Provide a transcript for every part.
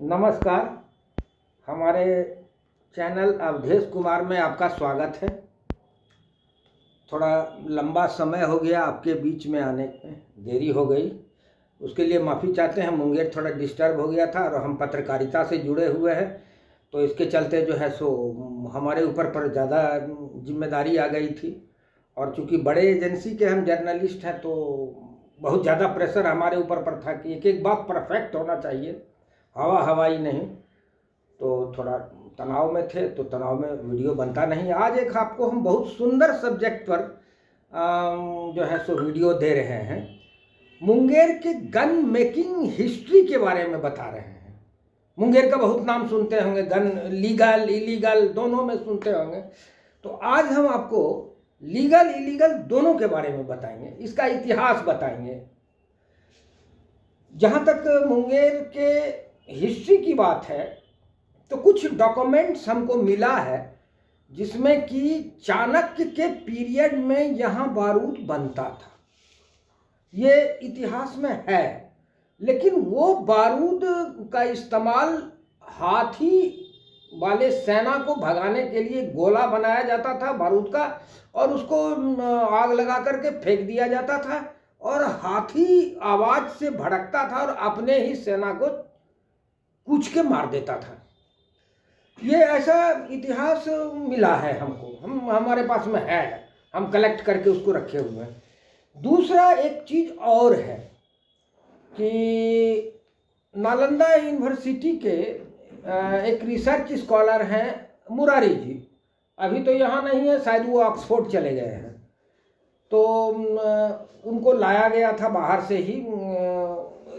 नमस्कार। हमारे चैनल अवधेश कुमार में आपका स्वागत है। थोड़ा लंबा समय हो गया आपके बीच में आने में, देरी हो गई। उसके लिए माफ़ी चाहते हैं, मुंगेर थोड़ा डिस्टर्ब हो गया था और हम पत्रकारिता से जुड़े हुए हैं। तो इसके चलते जो है सो, हमारे ऊपर पर ज़्यादा ज़िम्मेदारी आ गई थी। और चूँकि बड़े एजेंसी के हम जर्नलिस्ट हैं तो बहुत ज़्यादा प्रेशर हमारे ऊपर पर था कि एक एक बात परफेक्ट होना चाहिए। हवा हवाई नहीं। तो थोड़ा तनाव में थे तो तनाव में वीडियो बनता नहीं। आज एक आपको हम बहुत सुंदर सब्जेक्ट पर जो है सो वीडियो दे रहे हैं। मुंगेर के गन मेकिंग हिस्ट्री के बारे में बता रहे हैं। मुंगेर का बहुत नाम सुनते होंगे गन लीगल इलीगल दोनों में सुनते होंगे। तो आज हम आपको लीगल इलीगल दोनों के बारे में बताएँगे। इसका इतिहास बताएँगे। जहाँ तक मुंगेर के हिस्ट्री की बात है तो कुछ डॉक्यूमेंट्स हमको मिला है, जिसमें कि चाणक्य के पीरियड में यहाँ बारूद बनता था। ये इतिहास में है, लेकिन वो बारूद का इस्तेमाल हाथी वाले सेना को भगाने के लिए गोला बनाया जाता था बारूद का, और उसको आग लगा करके फेंक दिया जाता था, और हाथी आवाज़ से भड़कता था और अपने ही सेना को कूच के मार देता था। ये ऐसा इतिहास मिला है हमको। हम, हमारे पास में है। हम कलेक्ट करके उसको रखे हुए हैं। दूसरा एक चीज़ और है कि नालंदा यूनिवर्सिटी के एक रिसर्च स्कॉलर हैं मुरारी जी। अभी तो यहाँ नहीं है, शायद वो ऑक्सफोर्ड चले गए हैं। तो उनको लाया गया था बाहर से ही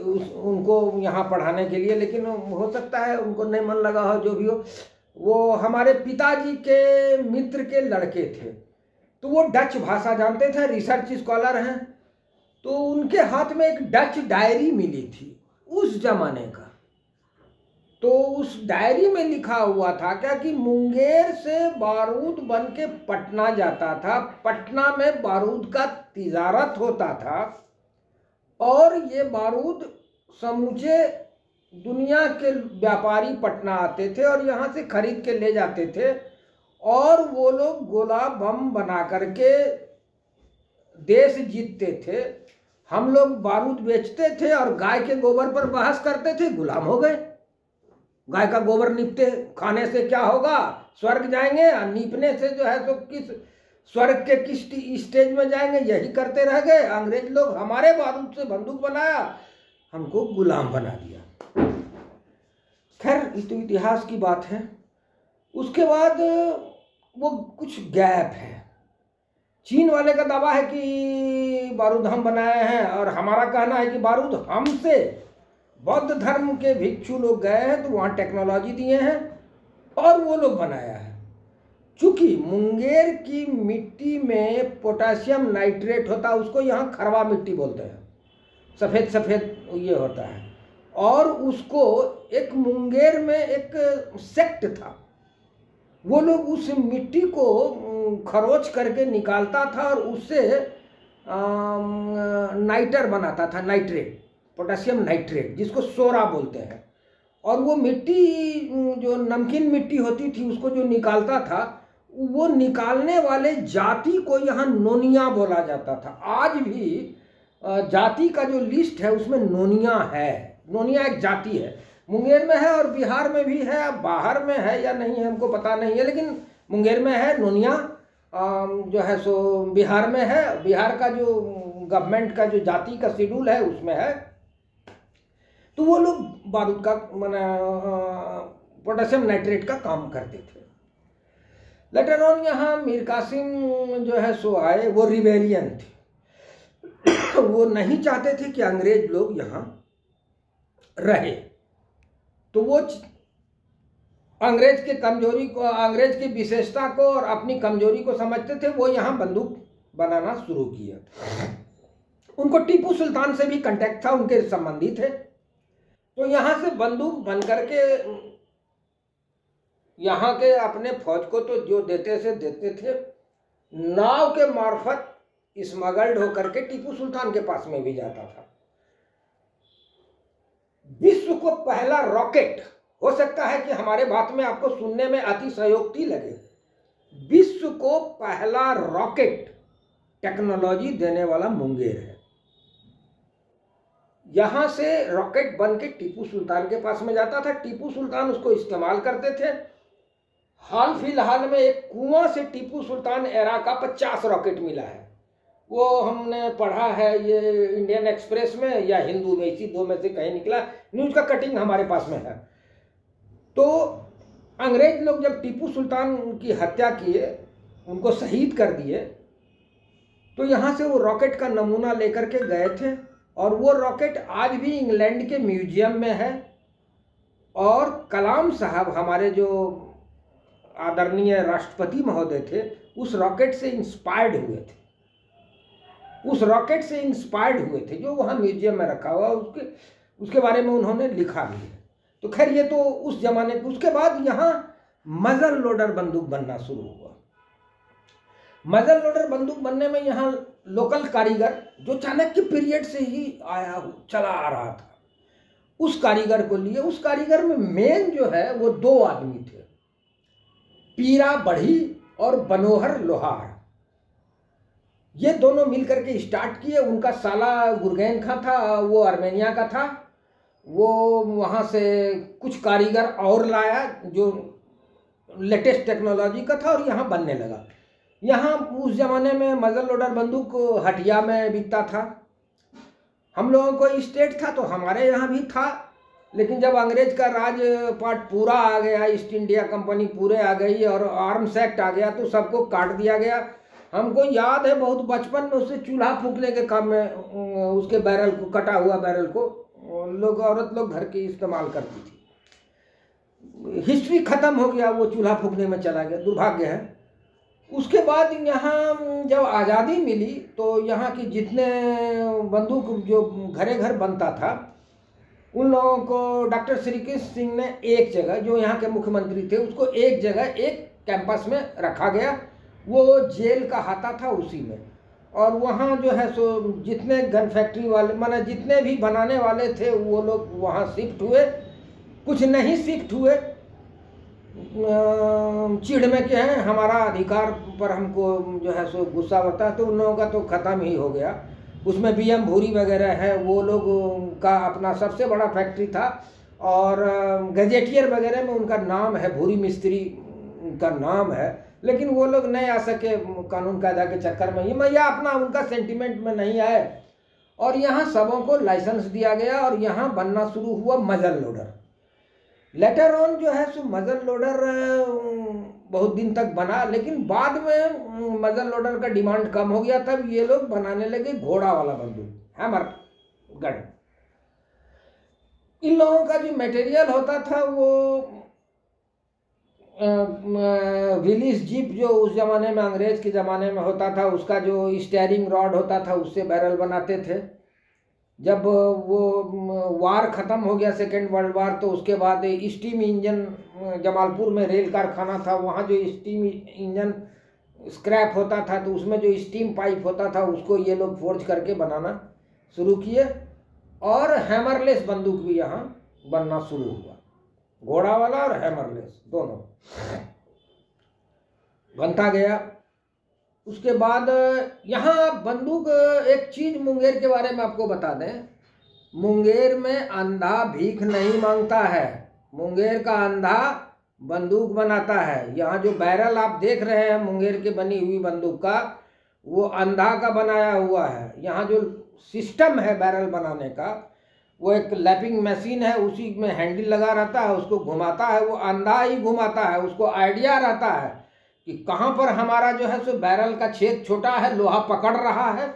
उस, उनको यहाँ पढ़ाने के लिए, लेकिन हो सकता है उनको नहीं मन लगा हो, जो भी हो। वो हमारे पिताजी के मित्र के लड़के थे। तो वो डच भाषा जानते थे, रिसर्च स्कॉलर हैं। तो उनके हाथ में एक डच डायरी मिली थी, उस जमाने का। तो उस डायरी में लिखा हुआ था क्या कि मुंगेर से बारूद बन के पटना जाता था। पटना में बारूद का तिजारत होता था। और ये बारूद समूचे दुनिया के व्यापारी पटना आते थे और यहाँ से खरीद के ले जाते थे। और वो लोग गोला बम बना करके देश जीतते थे। हम लोग बारूद बेचते थे और गाय के गोबर पर बहस करते थे, गुलाम हो गए। गाय का गोबर निपते खाने से क्या होगा? स्वर्ग जाएँगे, और नीपने से जो है तो किस स्वर्ग के किस स्टेज में जाएँगे? यही करते रह गए। अंग्रेज़ लोग हमारे बारूद से बंदूक बनाया, हमको गुलाम बना दिया। खैर तो इतिहास की बात है। उसके बाद, वो कुछ गैप है। चीन वाले का दावा है कि बारूद हम बनाए हैं और हमारा कहना है कि बारूद हमसे बौद्ध धर्म के भिक्षु लोग गए हैं तो वहाँ टेक्नोलॉजी दिए हैं और वो लोग बनाया है। चूँकि मुंगेर की मिट्टी में पोटासियम नाइट्रेट होता है, उसको यहाँ खरवा मिट्टी बोलते हैं। सफ़ेद सफ़ेद ये होता है। और उसको एक मुंगेर में एक सेक्ट था। वो लोग उस मिट्टी को खरोच करके निकालता था और उससे नाइटर बनाता था, नाइट्रेट पोटासियम नाइट्रेट, जिसको सोरा बोलते हैं। और वो मिट्टी जो नमकीन मिट्टी होती थी, उसको जो निकालता था वो निकालने वाले जाति को यहाँ नोनिया बोला जाता था। आज भी जाति का जो लिस्ट है, उसमें नोनिया है। नोनिया एक जाति है। मुंगेर में है और बिहार में भी है। अब बाहर में है या नहीं है, हमको पता नहीं है, लेकिन मुंगेर में है नोनिया। जो है सो, बिहार में है। बिहार का जो गवर्नमेंट का जो जाति का शेड्यूल है, उसमें है। तो वो लोग बारूद का, मैंने पोटेशियम नाइट्रेट का काम करते थे। लेटर ऑन यहाँ मीर कासिम जो है सो आए, वो रिवेलियन थे। वो नहीं चाहते थे कि अंग्रेज़ लोग यहाँ रहे। तो वो अंग्रेज़ के कमज़ोरी को, अंग्रेज़ की विशेषता को और अपनी कमज़ोरी को समझते थे, वो यहाँ बंदूक बनाना शुरू किया उनको टीपू सुल्तान से भी कांटेक्ट था, उनके संबंधी थे। तो यहाँ से बंदूक बन करके यहाँ के अपने फौज को तो जो देते से देते थे, नाव के मार्फत स्मगल्ड होकर के टीपू सुल्तान के पास में भी जाता था। विश्व को पहला रॉकेट, हो सकता है कि हमारे बात में आपको सुनने में अतिशयोक्ति लगे, विश्व को पहला रॉकेट टेक्नोलॉजी देने वाला मुंगेर है। यहाँ से रॉकेट बन के टीपू सुल्तान के पास में जाता था। टीपू सुल्तान उसको इस्तेमाल करते थे हाल फ़िलहाल में एक कुआँ से टीपू सुल्तान एरा का पचास रॉकेट मिला है। वो हमने पढ़ा है ये इंडियन एक्सप्रेस में या हिंदू में, इसी दो में से कहीं निकला। न्यूज़ का कटिंग हमारे पास में है। तो अंग्रेज़ लोग जब टीपू सुल्तान की हत्या किए, उनको शहीद कर दिए तो यहाँ से वो रॉकेट का नमूना लेकर के गए थे और वो रॉकेट आज भी इंग्लैंड के म्यूज़ियम में है। और कलाम साहब, हमारे जो आदरणीय राष्ट्रपति महोदय थे, उस रॉकेट से इंस्पायर्ड हुए थे। उस रॉकेट से इंस्पायर्ड हुए थे, जो वहाँ म्यूज़ियम में रखा हुआ, उसके उसके बारे में उन्होंने लिखा भी है। तो खैर, ये तो उस जमाने उसके बाद यहाँ मजल लोडर बंदूक बनना शुरू हुआ। मजल लोडर बंदूक बनने में यहाँ लोकल कारीगर, जो चाणक्य पीरियड से ही आया, चला आ रहा था, उस कारीगर को लिए, उस कारीगर में मेन जो है, वो दो आदमी थे। पीरा बढ़ी और बनोहर लोहार। ये दोनों मिलकर के स्टार्ट किए। उनका साला गुरगैन खां था, वो आर्मेनिया का था। वो वहाँ से कुछ कारीगर और लाया जो लेटेस्ट टेक्नोलॉजी का था और यहाँ बनने लगा। यहाँ उस ज़माने में मजल लोडर बंदूक हटिया में बिकता था। हम लोगों को स्टेट था तो हमारे यहाँ भी था। लेकिन जब अंग्रेज़ का राज पाट पूरा आ गया, ईस्ट इंडिया कंपनी पूरे आ गई और आर्म्स एक्ट आ गया तो सबको काट दिया गया। हमको याद है बहुत बचपन में उससे चूल्हा फूकने के काम में उसके बैरल को, कटा हुआ बैरल को लोग, औरत लोग घर के इस्तेमाल करती थी। हिस्ट्री खत्म हो गया, वो चूल्हा फूकने में चला गया, दुर्भाग्य है। उसके बाद यहाँ जब आज़ादी मिली तो यहाँ की जितने बंदूक, जो घरे घर बनता था उन लोगों को डॉक्टर श्री कृष्ण सिंह ने एक जगह, जो यहाँ के मुख्यमंत्री थे, उसको एक जगह, एक कैंपस में रखा गया। वो जेल का हाथा था उसी में। और वहाँ जो है सो, जितने गन फैक्ट्री वाले, माने जितने भी बनाने वाले थे, वो लोग वहाँ शिफ्ट हुए। कुछ नहीं शिफ्ट हुए। चिढ़ में क्या है, हमारा अधिकार पर हमको जो है सो, गुस्सा बढ़ता है तो उन लोगों का तो ख़त्म ही हो गया। उसमें बी एम भूरी वगैरह है, वो लोग का अपना सबसे बड़ा फैक्ट्री था और गजेटियर वगैरह में उनका नाम है, भूरी मिस्त्री का नाम है, लेकिन वो लोग नहीं आ सके कानून कायदा के चक्कर में। ये यह अपना, उनका सेंटिमेंट में नहीं आए। और यहाँ सबों को लाइसेंस दिया गया और यहाँ बनना शुरू हुआ मजल लोडर। लेटर ऑन जो है, सो मजल लोडर बहुत दिन तक बना, लेकिन बाद में मजल लोडर का डिमांड कम हो गया, तब ये लोग बनाने लगे घोड़ा वाला बंदूक हैमर गन इन लोगों का जो मटेरियल होता था, वो विलिस जीप जो उस ज़माने में, अंग्रेज़ के ज़माने में होता था, उसका जो स्टेयरिंग रॉड होता था, उससे बैरल बनाते थे। जब वो वार ख़त्म हो गया सेकेंड वर्ल्ड वार तो उसके बाद स्टीम इंजन जमालपुर में रेल कारखाना था, वहाँ जो स्टीम इंजन स्क्रैप होता था तो उसमें जो स्टीम पाइप होता था, उसको ये लोग फोर्ज करके बनाना शुरू किए और हैमरलेस बंदूक भी यहाँ बनना शुरू हुआ। घोड़ा वाला और हैमरलेस दोनों। बनता गया। उसके बाद, यहाँ बंदूक, एक चीज़ मुंगेर के बारे में आपको बता दें। मुंगेर में अंधा भीख नहीं माँगता है। मुंगेर का अंधा बंदूक बनाता है। यहाँ जो बैरल आप देख रहे हैं, मुंगेर के बनी हुई बंदूक का, वो अंधा का बनाया हुआ है। यहाँ जो सिस्टम है बैरल बनाने का, वो एक लैपिंग मशीन है, उसी में हैंडल लगा रहता है, उसको घुमाता है, वो अंधा ही घुमाता है, उसको आइडिया रहता है। कि कहाँ पर हमारा जो है सो बैरल का छेद छोटा है, लोहा पकड़ रहा है,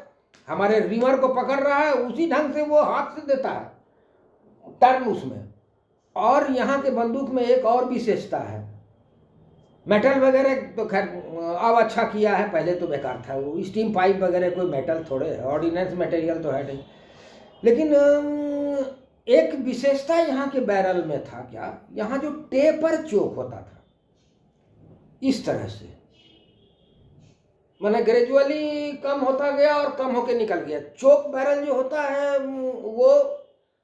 हमारे रिवर को पकड़ रहा है, उसी ढंग से वो हाथ से देता है टर्न उसमें। और यहाँ के बंदूक में एक और विशेषता है। मेटल वगैरह तो खैर, अब अच्छा किया है, पहले तो बेकार था। वो स्टीम पाइप वगैरह कोई मेटल थोड़े है ऑर्डिनेंस मटेरियल तो है नहीं। लेकिन एक विशेषता यहाँ के बैरल में था क्या? यहाँ जो टेपर चोक होता था इस तरह से। मैंने ग्रेजुअली कम होता गया और कम होके निकल गया। चोक बैरल जो होता है, वो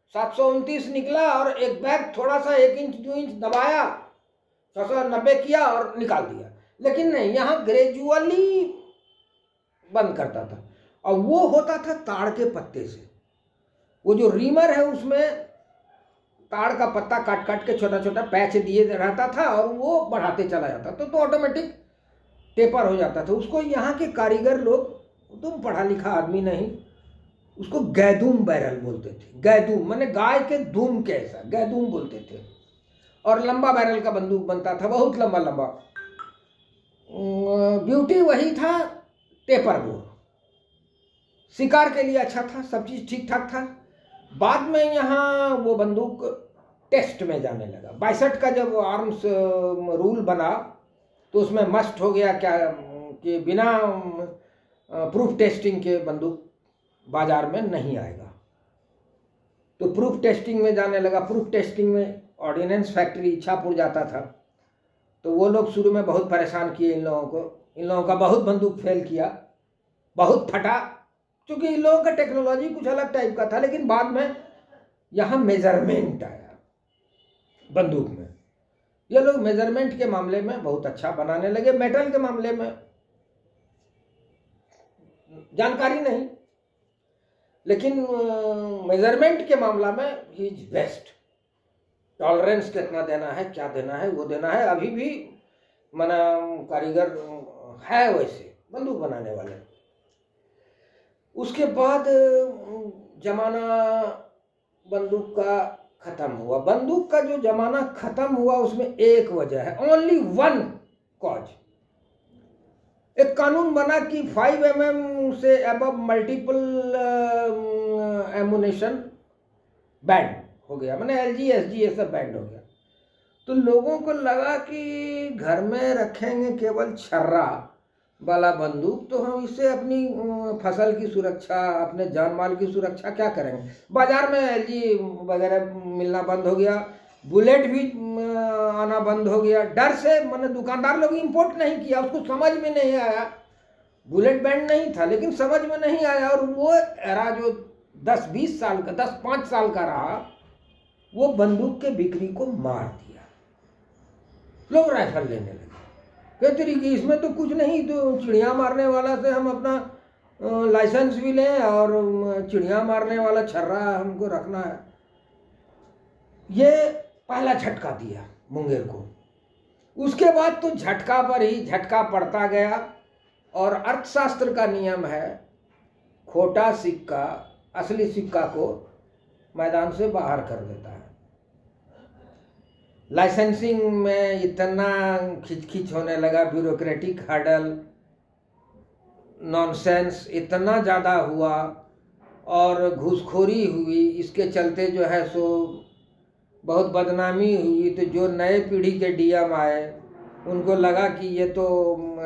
सात सौ उनतीस निकला और एक बैग थोड़ा सा एक इंच दो इंच दबाया छः सौ नब्बे किया और निकाल दिया। लेकिन नहीं, यहाँ ग्रेजुअली बंद करता था। और वो होता था ताड़ के पत्ते से। वो जो रीमर है उसमें ताड़ का पत्ता काट काट के छोटा छोटा पैच दिए रहता था और वो बढ़ाते चला जाता था तो ऑटोमेटिक टेपर हो जाता था। उसको यहाँ के कारीगर लोग, तुम पढ़ा लिखा आदमी नहीं, उसको गैदूम बैरल बोलते थे। गैदूम मैंने गाय के धूम के ऐसा, गैदूम बोलते थे। और लंबा बैरल का बंदूक बनता था, बहुत लंबा लंबा। ब्यूटी वही था टेपर बोर शिकार के लिए अच्छा था, सब चीज़ ठीक ठाक था। बाद में यहाँ वो बंदूक टेस्ट में जाने लगा। बासठ का जब आर्म्स रूल बना तो उसमें मस्ट हो गया क्या, कि बिना प्रूफ टेस्टिंग के बंदूक बाज़ार में नहीं आएगा। तो प्रूफ टेस्टिंग में जाने लगा। प्रूफ टेस्टिंग में ऑर्डिनेंस फैक्ट्री इच्छापुर जाता था। तो वो लोग शुरू में बहुत परेशान किए इन लोगों को। इन लोगों का बहुत बंदूक फेल किया। बहुत फटा। क्योंकि इन लोगों का टेक्नोलॉजी कुछ अलग टाइप का था, लेकिन बाद में यहाँ मेज़रमेंट आया, बंदूक में। ये लोग मेज़रमेंट के मामले में बहुत अच्छा बनाने लगे। मेटल के मामले में जानकारी नहीं, लेकिन मेज़रमेंट के मामला में ही इज़ बेस्ट टॉलरेंस कितना देना है, क्या देना है, वो देना है। अभी भी, मना, कारीगर है वैसे, बंदूक बनाने वाले। उसके बाद जमाना बंदूक का खत्म हुआ। बंदूक का जो जमाना खत्म हुआ, उसमें एक वजह है। ओनली वन कॉज एक कानून बना कि फाइव एम एम से अब मल्टीपल एमुनेशन बैंड हो गया। मैंने एल जी एस जी सब बैंड हो गया। तो लोगों को लगा कि घर में रखेंगे केवल छर्रा। वाला बंदूक तो हम इससे अपनी फ़सल की सुरक्षा, अपने जान माल की सुरक्षा क्या करेंगे? बाज़ार में एल जी वगैरह मिलना बंद हो गया, बुलेट भी आना बंद हो गया। डर से मैंने दुकानदार लोग इंपोर्ट नहीं किया, उसको समझ में नहीं आया। बुलेट बैंड नहीं था, लेकिन समझ में नहीं आया, और वो एरा जो दस बीस साल का, दस पाँच साल का रहा, वो बंदूक के बिक्री को मार दिया। लोग राइफल लेने लगे। कई तरीके इसमें तो कुछ नहीं तो चिड़िया मारने वाला से हम अपना लाइसेंस भी लें और चिड़िया मारने वाला छर्रा हमको रखना है। ये पहला झटका दिया मुंगेर को। उसके बाद तो झटका पर ही झटका पड़ता गया और अर्थशास्त्र का नियम है, खोटा सिक्का, असली सिक्का को मैदान से बाहर कर देता है। लाइसेंसिंग में इतना खिचखिच होने लगा ब्यूरोक्रेटिक हर्डल नॉनसेंस इतना ज़्यादा हुआ और घूसखोरी हुई। इसके चलते जो है सो बहुत बदनामी हुई। तो जो नए पीढ़ी के डीएम आए, उनको लगा कि ये तो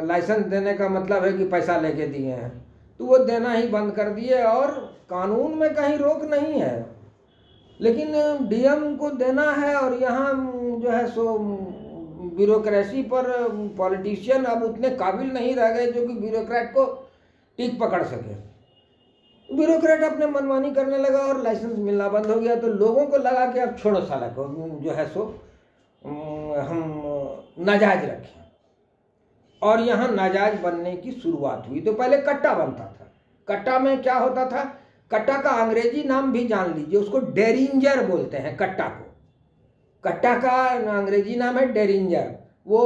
लाइसेंस देने का मतलब है कि पैसा लेके दिए हैं। तो वो देना ही बंद कर दिए और कानून में कहीं रोक नहीं है। लेकिन डीएम को देना है और यहाँ जो है सो ब्यूरोक्रेसी पर पॉलिटिशियन अब उतने काबिल नहीं रह गए जो कि ब्यूरोक्रेट को टिक पकड़ सके। ब्यूरोक्रेट अपने मनमानी करने लगा और लाइसेंस मिलना बंद हो गया तो लोगों को लगा कि अब छोड़ो साला को जो है सो हम नाजायज रखें। और यहाँ नाजायज बनने की शुरुआत हुई तो पहले कट्टा बनता था। कट्टा में क्या होता था? कट्टा का अंग्रेज़ी नाम भी जान लीजिए, उसको डेरिंजर बोलते हैं, कट्टा को। कट्टा का अंग्रेज़ी नाम है डेरिंजर। वो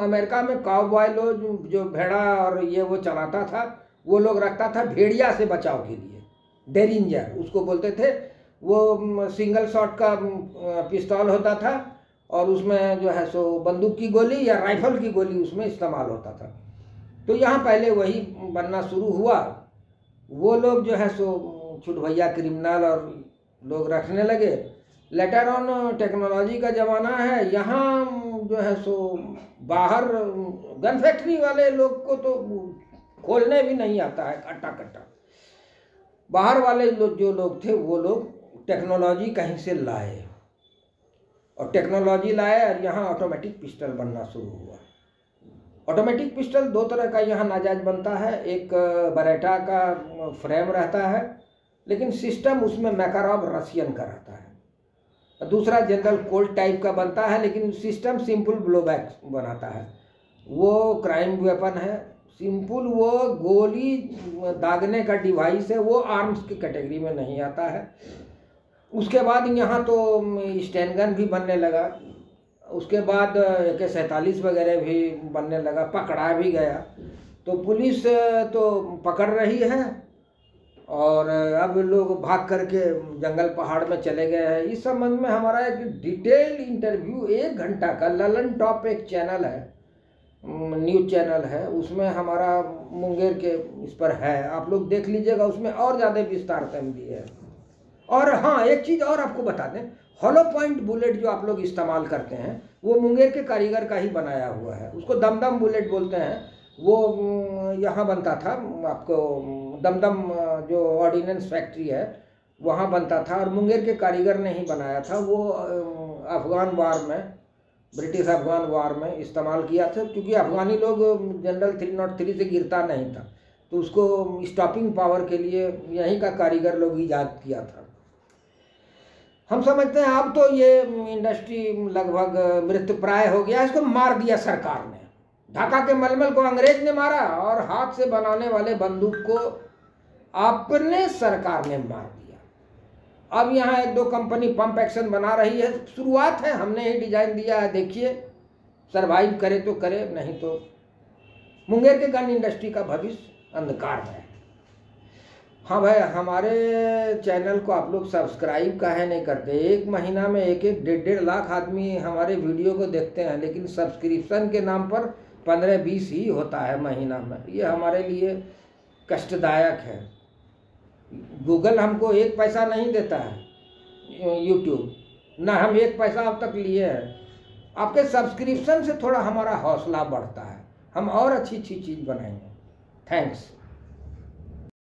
अमेरिका में काव बॉय लोग जो भेड़ा और ये वो चलाता था, वो लोग रखता था भेड़िया से बचाव के लिए। डेरिंजर, उसको बोलते थे। वो सिंगल शॉट का पिस्तौल होता था और उसमें जो है सो बंदूक की गोली या राइफल की गोली उसमें इस्तेमाल होता था। तो यहाँ पहले वही बनना शुरू हुआ। वो लोग जो है सो छुट भैया क्रिमिनल और लोग रखने लगे। लेटर ऑन टेक्नोलॉजी का ज़माना है, यहाँ जो है सो बाहर गन फैक्ट्री वाले लोग को तो खोलने भी नहीं आता है कट्टा कट्टा बाहर वाले लोग जो लोग थे, वो लोग टेक्नोलॉजी कहीं से लाए। और टेक्नोलॉजी लाए और यहाँ ऑटोमेटिक पिस्टल बनना शुरू हुआ। ऑटोमेटिक पिस्टल दो तरह का यहाँ नाजायज बनता है। एक, बरेटा का फ्रेम रहता है, लेकिन सिस्टम उसमें मैकारोब रसियन का रहता है। दूसरा जनरल कोल्ड टाइप का बनता है, लेकिन सिस्टम सिंपल ब्लोबैक बनाता है। वो क्राइम वेपन है। सिंपल वो गोली दागने का डिवाइस है, वो आर्म्स की कैटेगरी में नहीं आता है। उसके बाद यहाँ तो स्टैंड गन भी बनने लगा। उसके बाद के सैंतालीस वगैरह भी बनने लगा, पकड़ा भी गया। तो पुलिस तो पकड़ रही है। और अब लोग भाग करके जंगल पहाड़ में चले गए हैं। इस संबंध में हमारा एक डिटेल इंटरव्यू एक घंटा का ललन टॉप एक चैनल है न्यूज़ चैनल है। उसमें हमारा मुंगेर के इस पर है। आप लोग देख लीजिएगा, उसमें और ज़्यादा विस्तार से हम दिए हैं। और हाँ एक चीज़ और आपको बता दें हॉलो पॉइंट बुलेट जो आप लोग इस्तेमाल करते हैं, वो मुंगेर के कारीगर का ही बनाया हुआ है। उसको दमदम बुलेट बोलते हैं। वो यहाँ बनता था, आपको दमदम जो ऑर्डिनेंस फैक्ट्री है, वहाँ बनता था और मुंगेर के कारीगर ने ही बनाया था। वो अफगान वार में, ब्रिटिश अफगान वार में इस्तेमाल किया था, क्योंकि अफगानी लोग जनरल थ्री नॉट थ्री से गिरता नहीं था। तो उसको स्टॉपिंग पावर के लिए यहीं का कारीगर लोग ईजाद किया था। हम समझते हैं, अब तो ये इंडस्ट्री लगभग मृत्यु प्राय हो गया। इसको मार दिया सरकार ने। ढाका के मलमल को अंग्रेज़ ने मारा और हाथ से बनाने वाले बंदूक को अपने सरकार ने मार दिया। अब यहाँ एक दो कंपनी पंप एक्शन बना रही है, शुरुआत है, हमने ही डिज़ाइन दिया है, देखिए। सरवाइव करे तो करे, नहीं तो मुंगेर के गन इंडस्ट्री का भविष्य अंधकार है। हाँ भाई, हमारे चैनल को आप लोग सब्सक्राइब काहे नहीं करते, एक महीना में एक एक डेढ़ डेढ़ लाख आदमी हमारे वीडियो को देखते हैं, लेकिन सब्सक्रिप्शन के नाम पर पंद्रह बीस ही होता है महीना में। ये हमारे लिए कष्टदायक है। गूगल हमको एक पैसा नहीं देता है यूट्यूब ना हम एक पैसा अब तक लिए हैं। आपके सब्सक्रिप्शन से थोड़ा हमारा हौसला बढ़ता है। हम और अच्छी अच्छी चीज़ बनाएँगे। थैंक्स